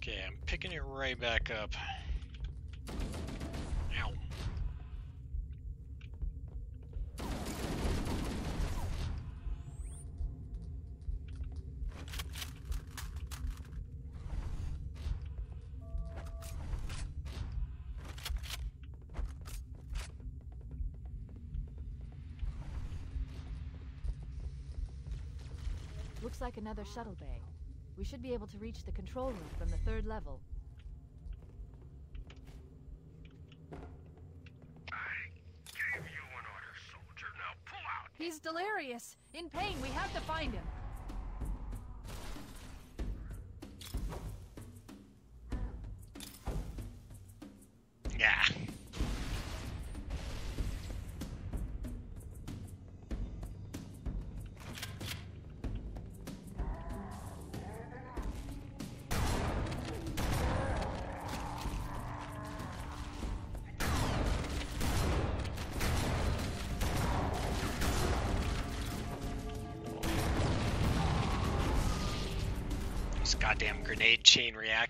Okay, I'm picking it right back up. Ow. Looks like another shuttle bay. We should be able to reach the control room from the third level. Gave you an order, soldier. Now pull out. He's delirious! In pain, we have to find him!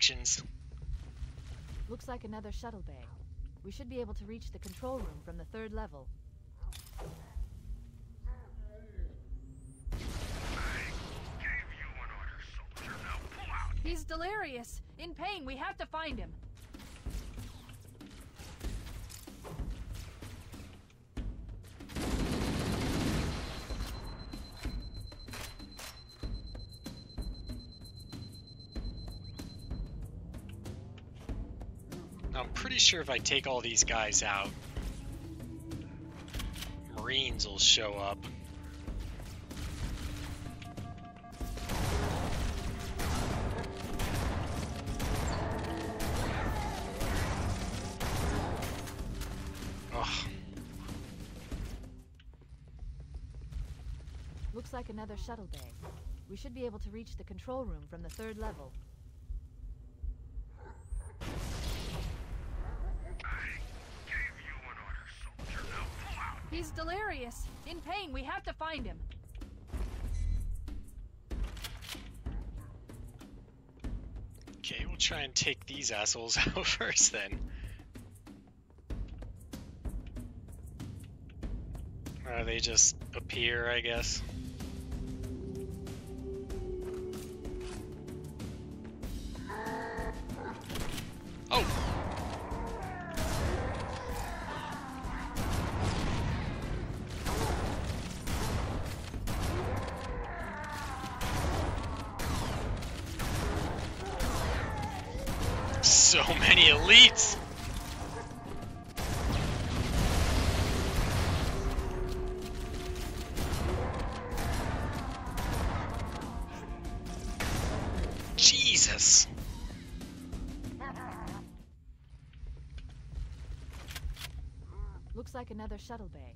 Chain. Looks like another shuttle bay. We should be able to reach the control room from the third level. Gave you an order, soldier. Now pull out. He's delirious! In pain, we have to find him! Pretty sure if I take all these guys out, Marines will show up. Ugh. Looks like another shuttle bay. We should be able to reach the control room from the third level. In pain, we have to find him! Okay, we'll try and take these assholes out first then. Or they just appear, I guess. Like another shuttle bay.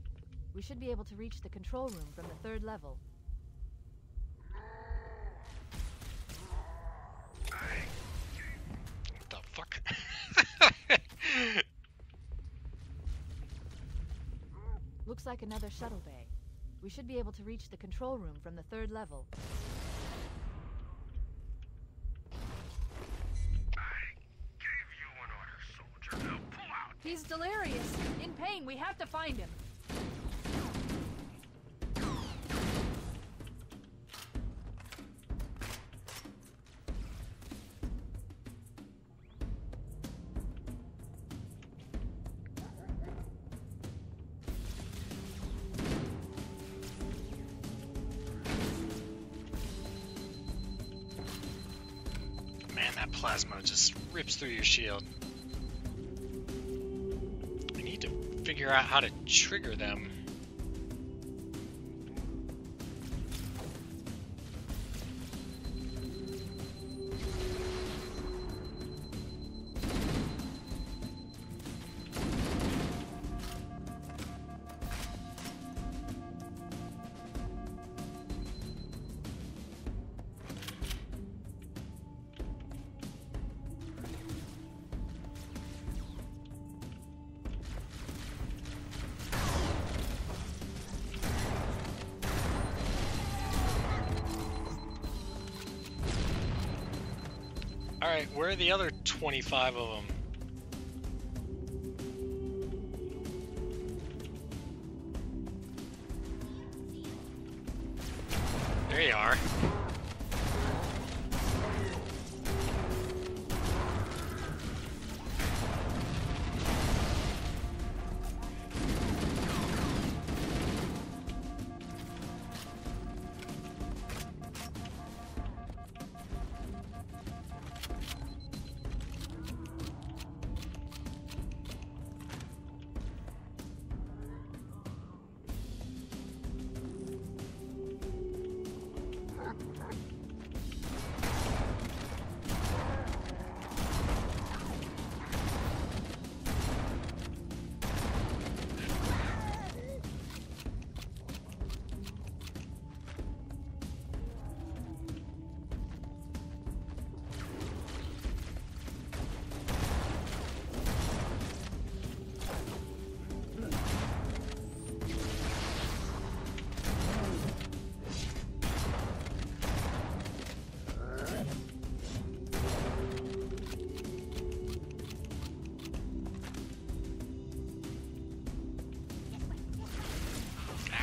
We should be able to reach the control room from the third level. What the fuck? Looks like another shuttle bay. We should be able to reach the control room from the third level. Have to find him! Man, that plasma just rips through your shield. Figure out how to trigger them. Alright, where are the other 25 of them?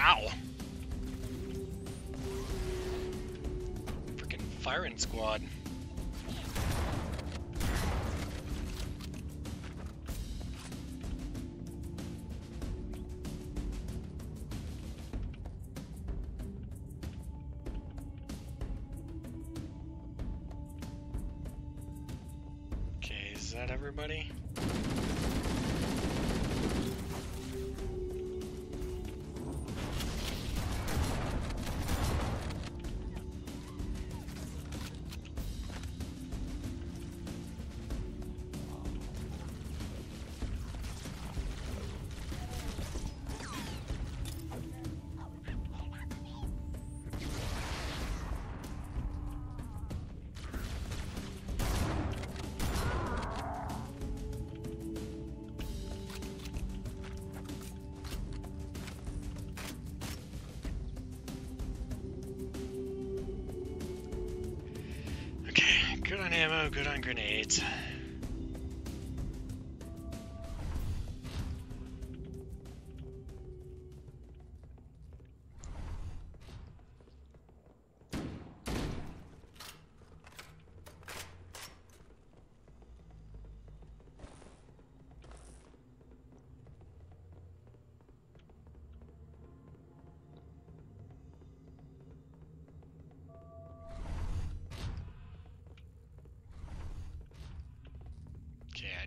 Ow! Freaking firing squad. Good on grenades.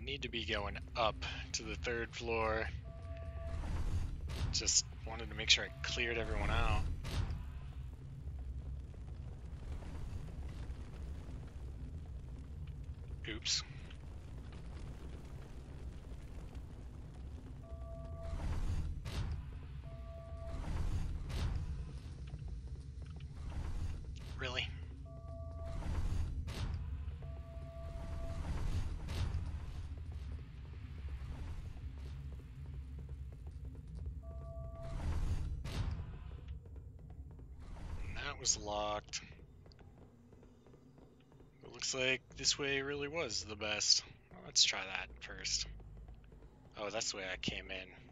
Need to be going up to the third floor. Just wanted to make sure I cleared everyone out. Locked. It looks like this way really was the best. Let's try that first. Oh, that's the way I came in.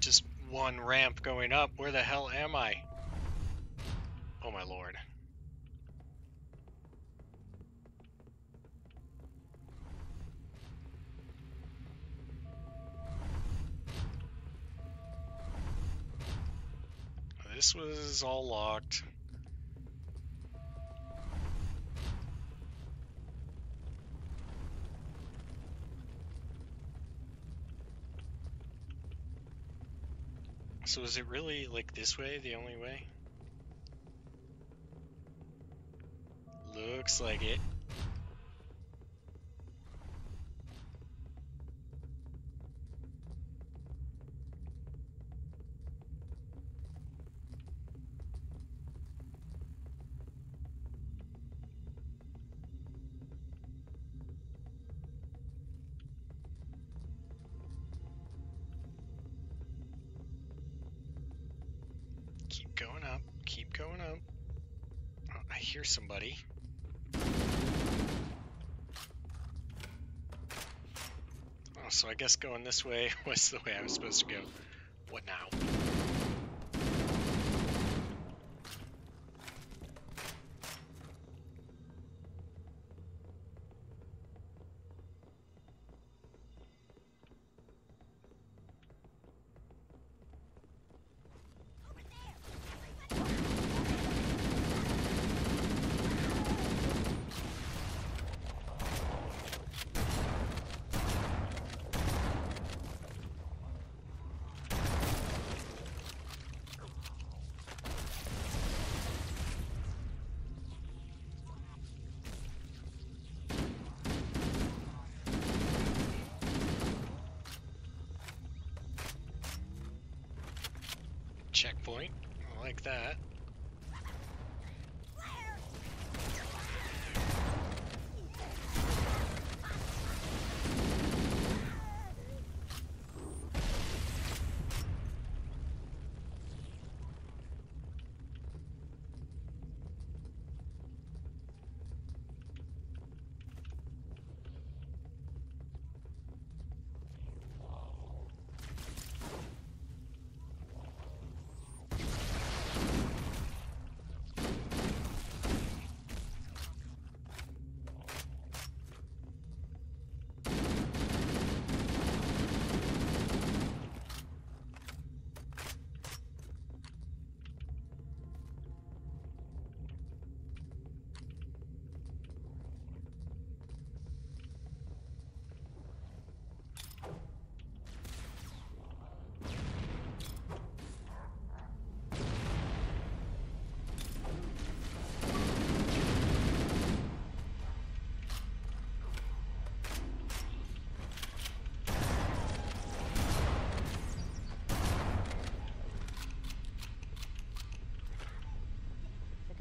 Just one ramp going up. Where the hell am I? Oh my lord. This was all locked. So is it really like this way, the only way? Looks like it. Guess going this way was the way I was supposed to go. What now? Checkpoint. I like that.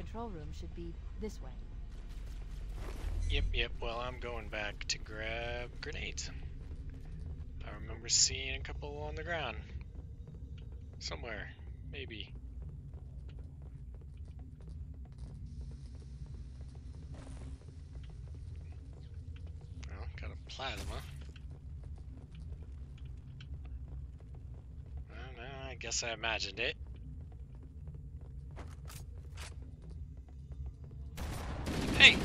Control room should be this way. Yep, yep. Well, I'm going back to grab grenades. I remember seeing a couple on the ground. Somewhere. Maybe. Well, got a plasma. Well, I guess I imagined it. Hey!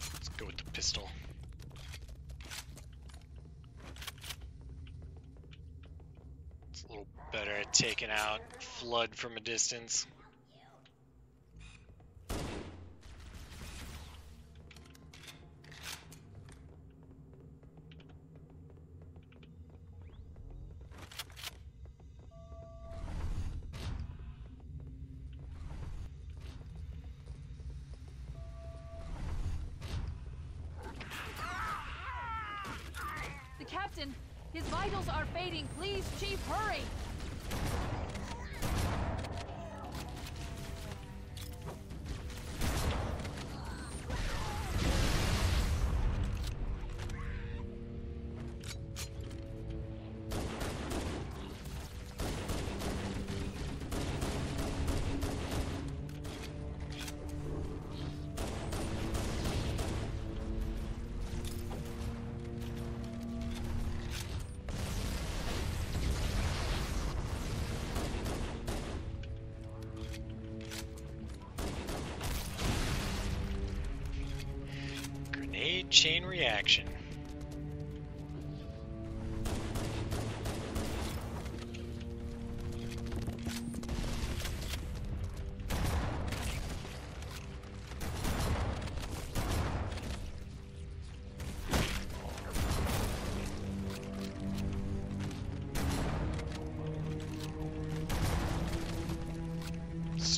Let's go with the pistol. It's a little better at taking out flood from a distance.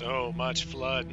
So much flood.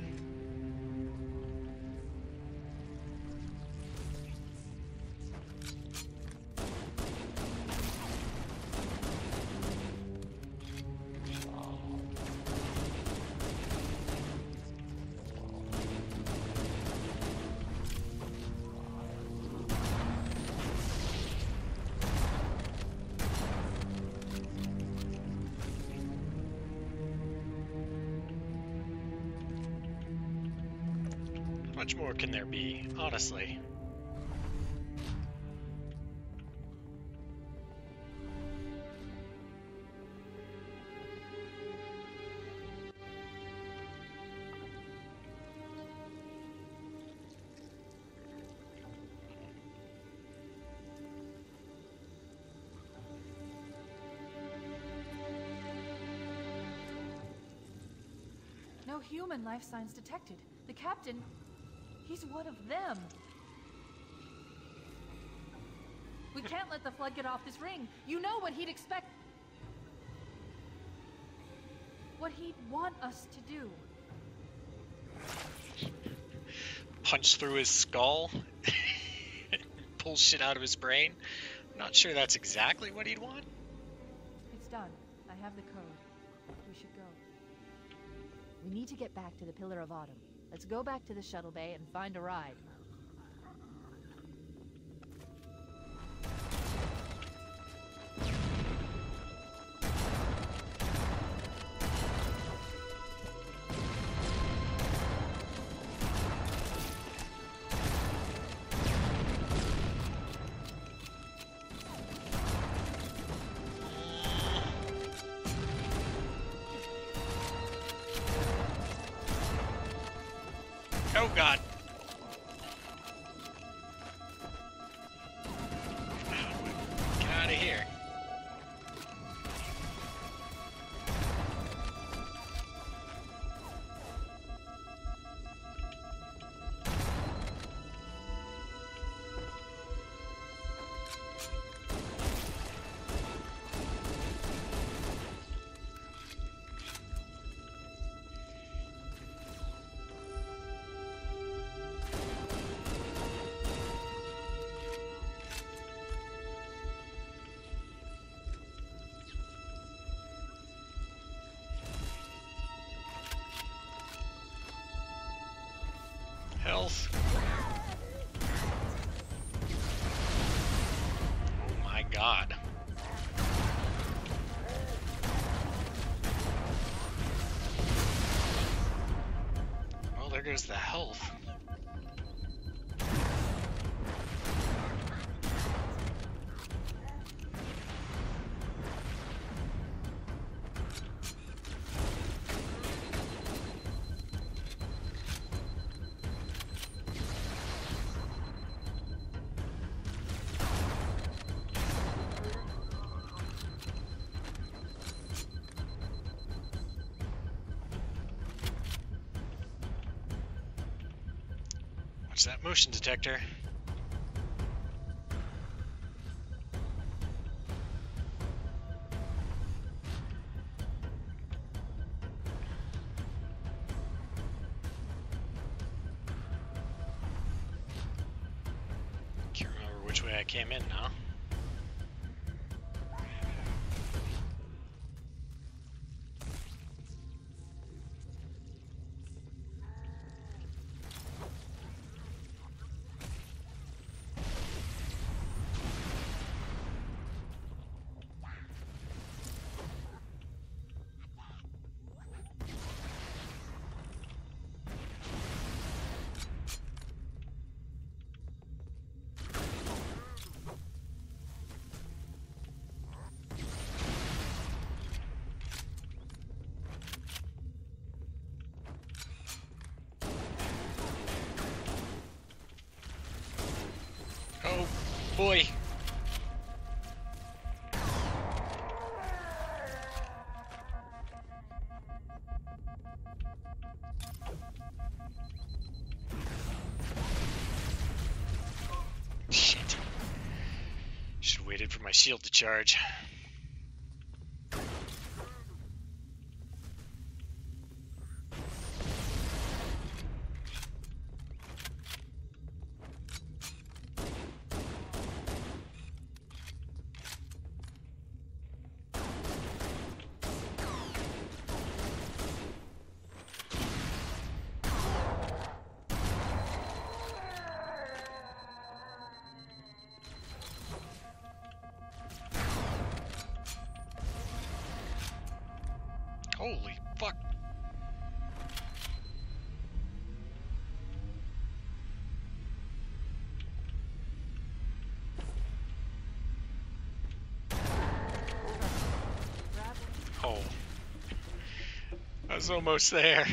Human life signs detected. The captain, he's one of them. We can't let the flood get off this ring. You know what he'd expect. What he'd want us to do. Punch through his skull? Pull shit out of his brain? Not sure that's exactly what he'd want. It's done. I have the code. We should go. We need to get back to the Pillar of Autumn. Let's go back to the shuttle bay and find a ride. Health. Oh my god. Well, there goes the health. Watch that motion detector. Boy. Shit. Should have waited for my shield to charge. Almost there.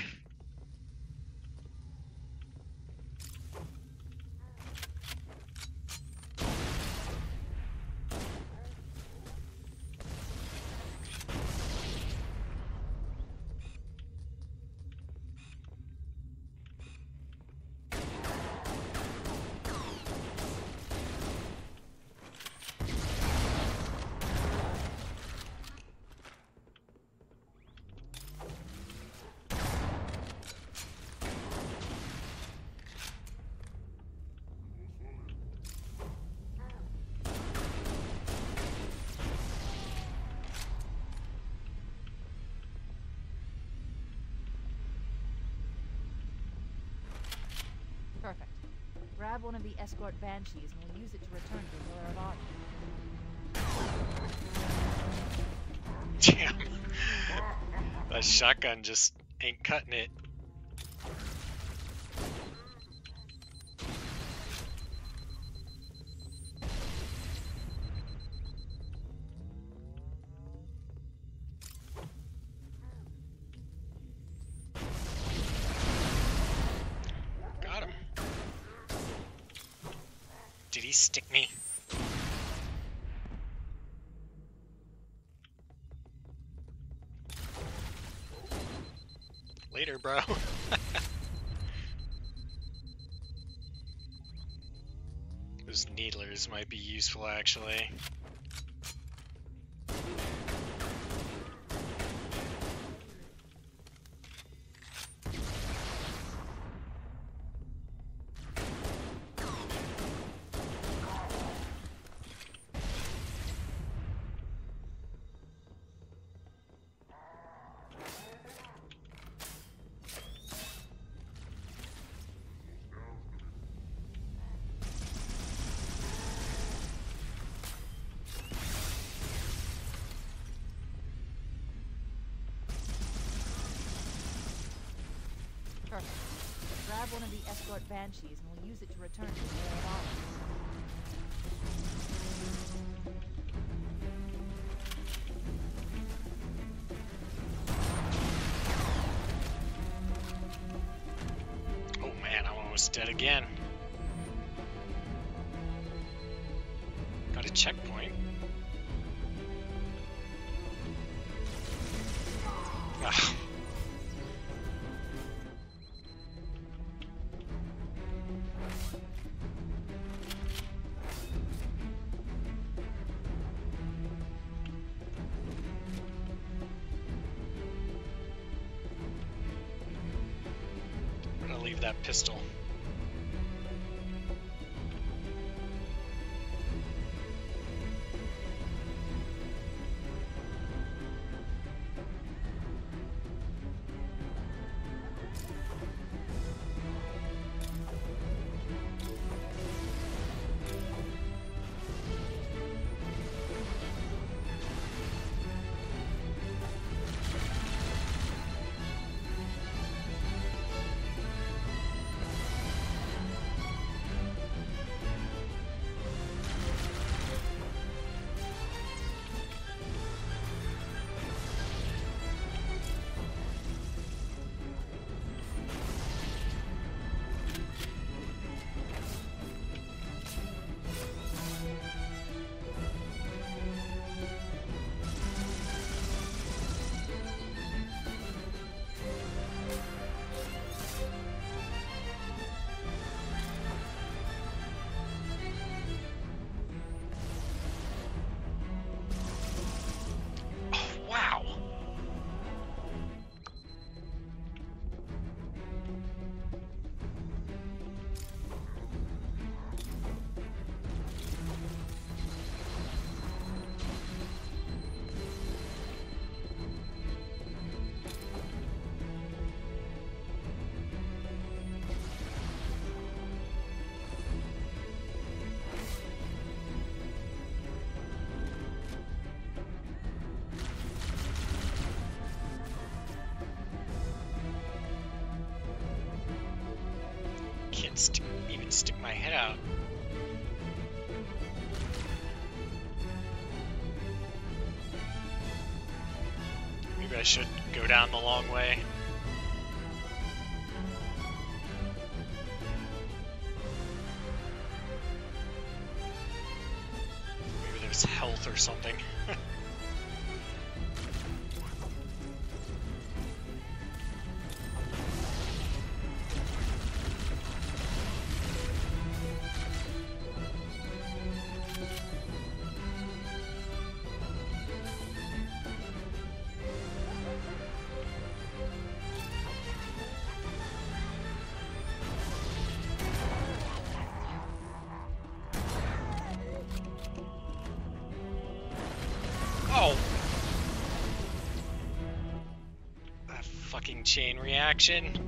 Perfect. Grab one of the escort banshees and we'll use it to return to the Autumn. Damn. that shotgun just ain't cutting it. Useful, actually. Grab one of the escort banshees and we'll use it to return to the. Oh man, I'm almost dead again. Out. Maybe I should go down the long way. Chain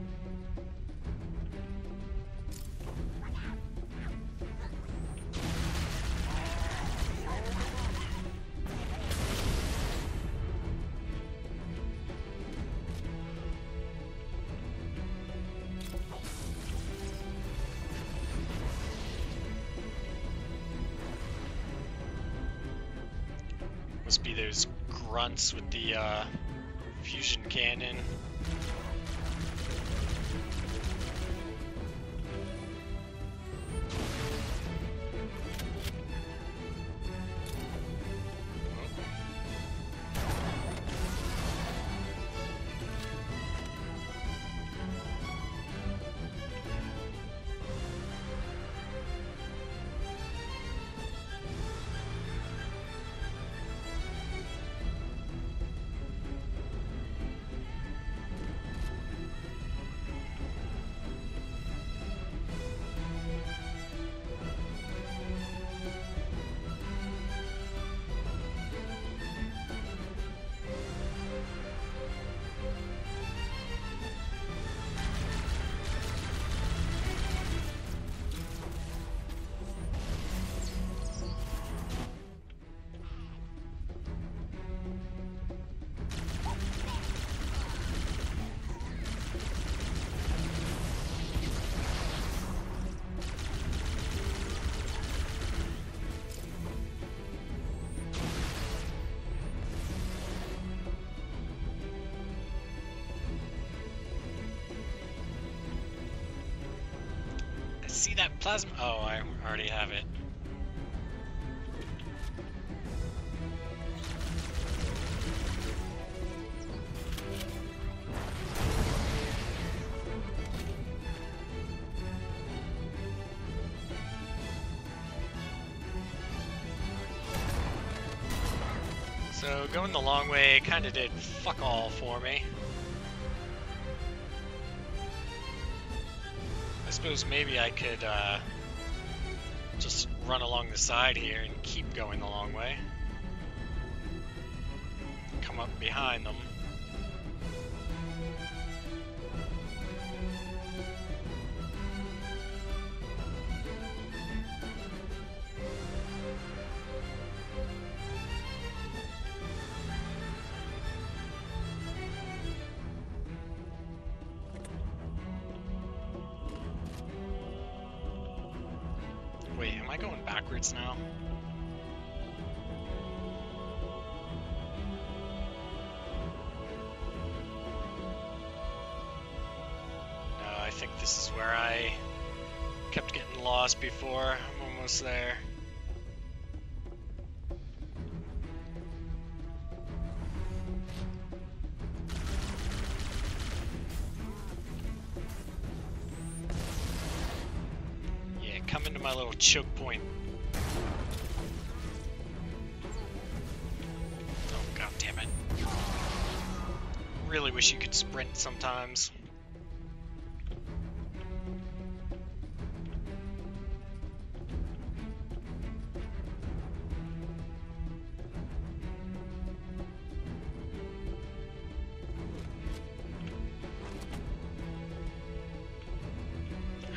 see that plasma. Oh, I already have it. So going the long way kind of did fuck all for me. Suppose maybe I could uh, just run along the side here and keep going the long way. Come up behind them. Choke point. Oh god damn it. Really wish you could sprint sometimes.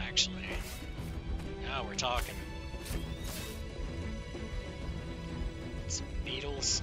Actually, now we're talking. Some needles.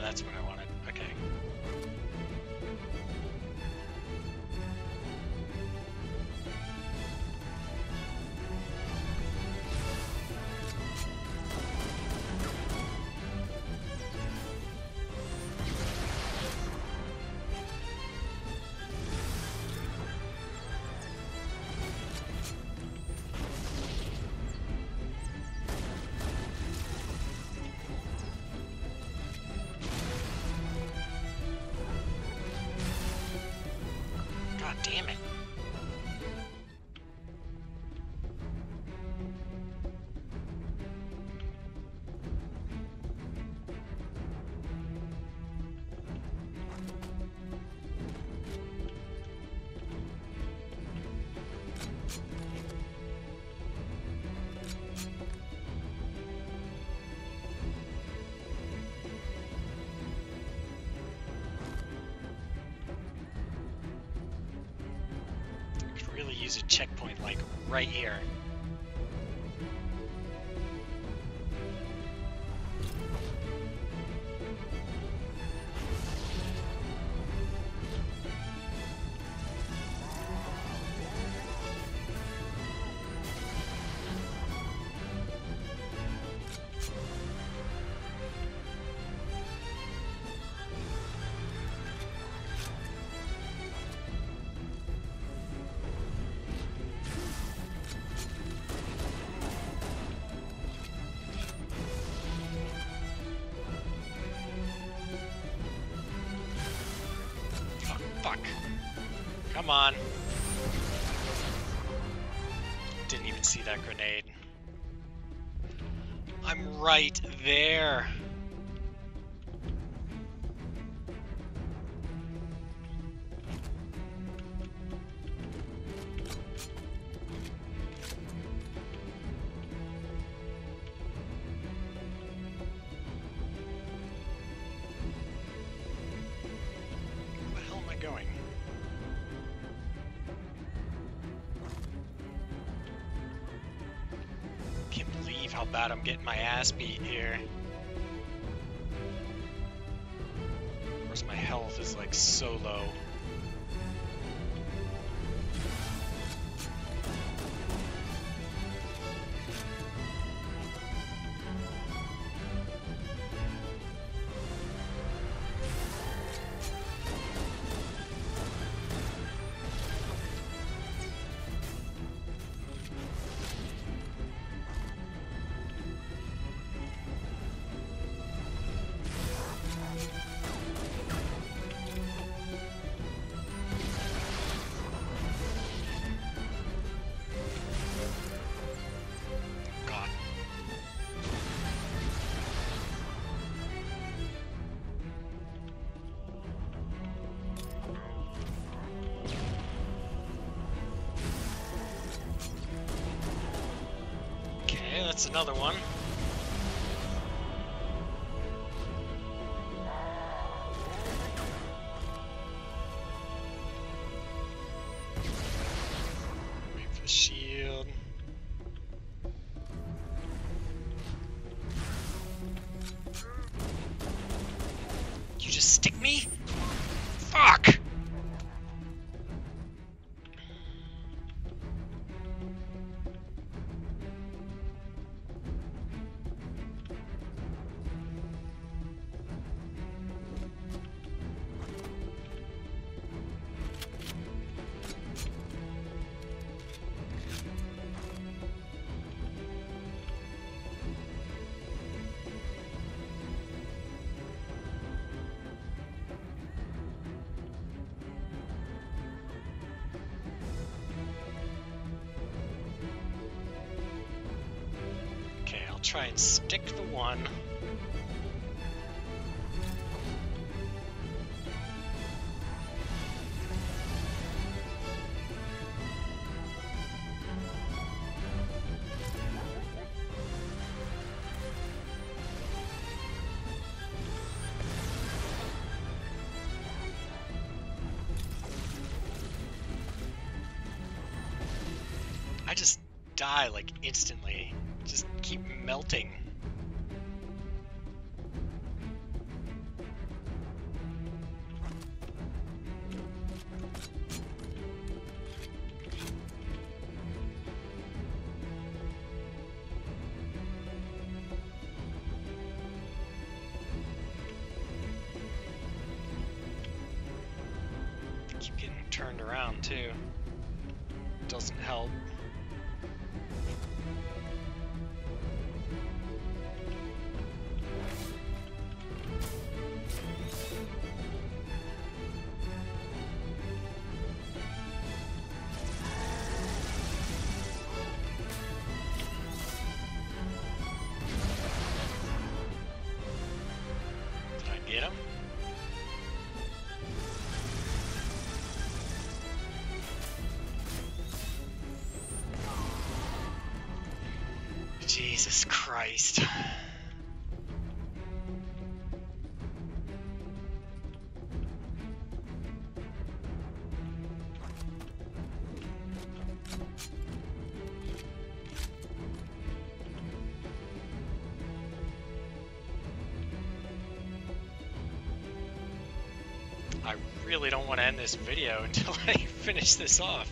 That's what I wanted. Okay. Use a checkpoint like right here. Come on. Didn't even see that grenade. I'm right there. Ass beat here. Another one. Try and stick the one. I just die like instantly. Keep melting. Really don't want to end this video until I finish this off.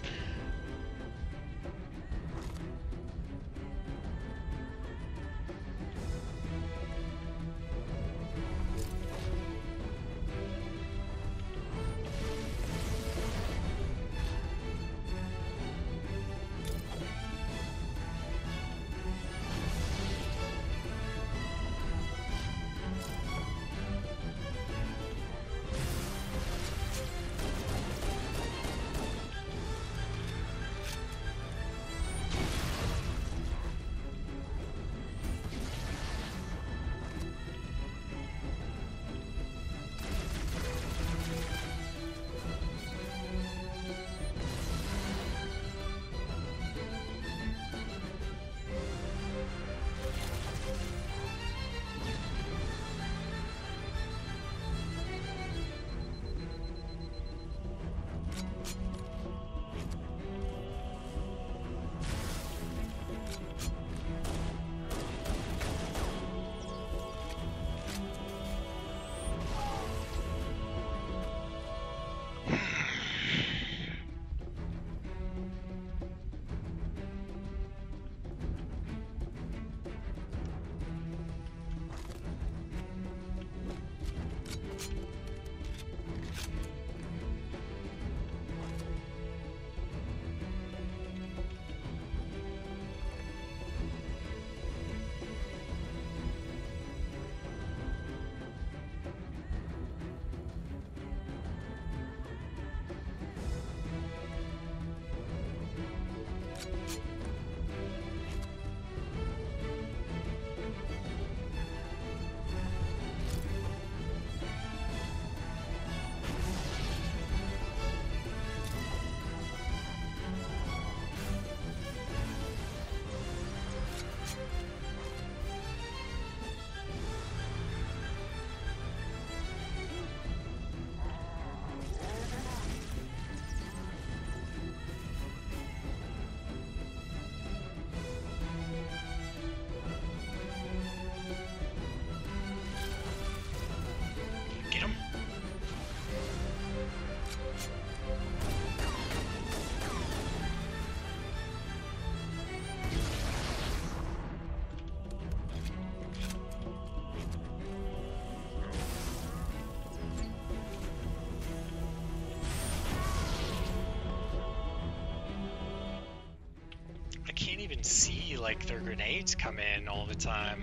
can see like their grenades come in all the time.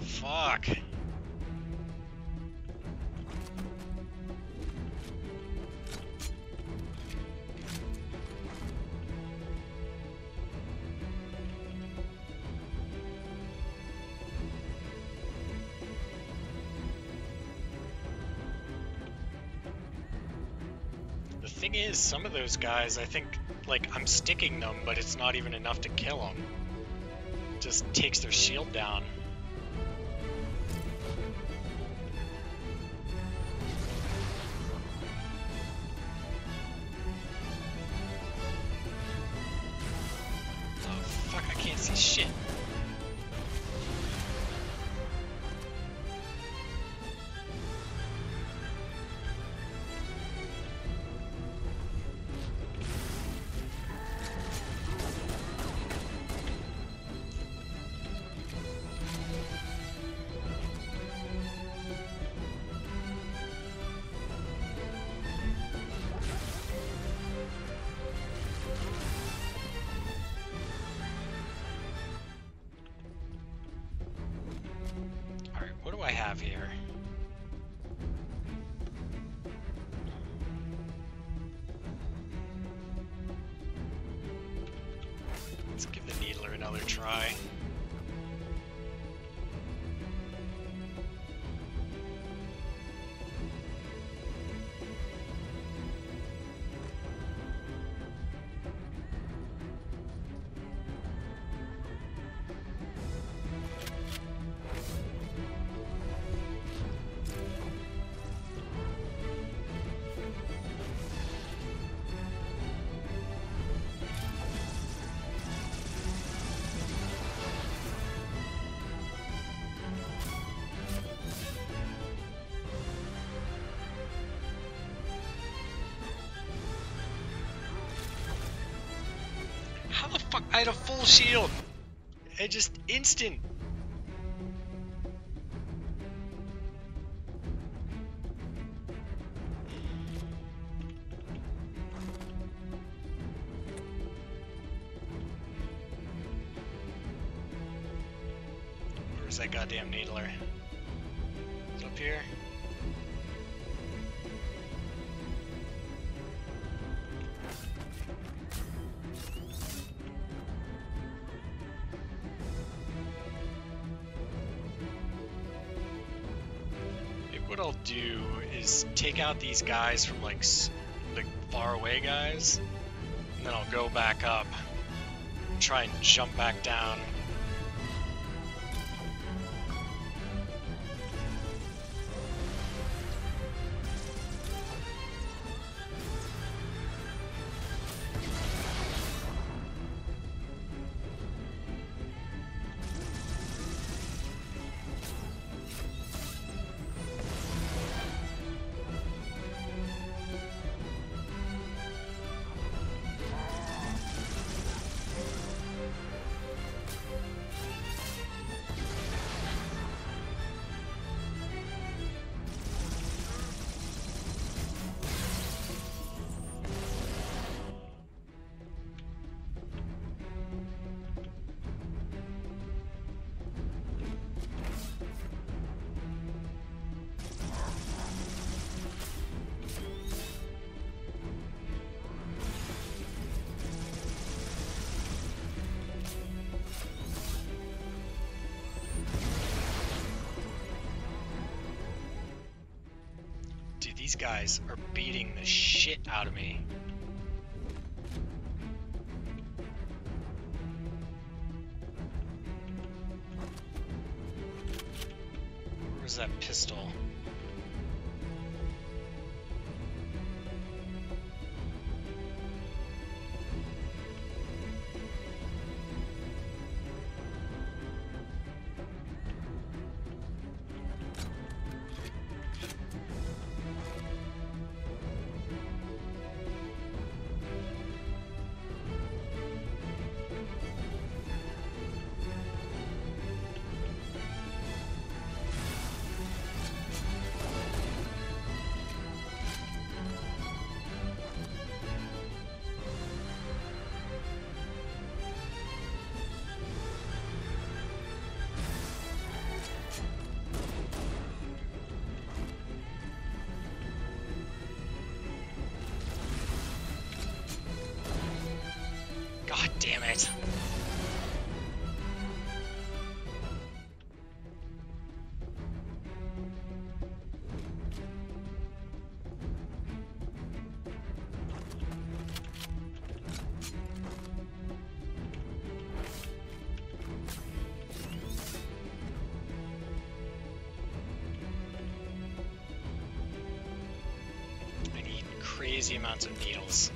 Fuck. The thing is, some of those guys, I think like, I'm sticking them, but it's not even enough to kill them. Just takes their shield down. I had a full shield! I just instant! Take out these guys from like the far away guys, and then I'll go back up, try and jump back down. These guys are beating the shit out of me. Amounts of needles.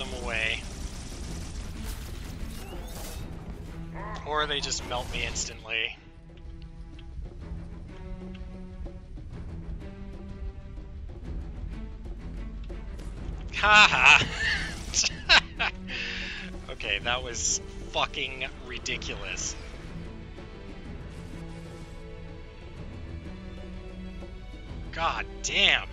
Them away. Or they just melt me instantly. Haha! okay, that was fucking ridiculous. God damn.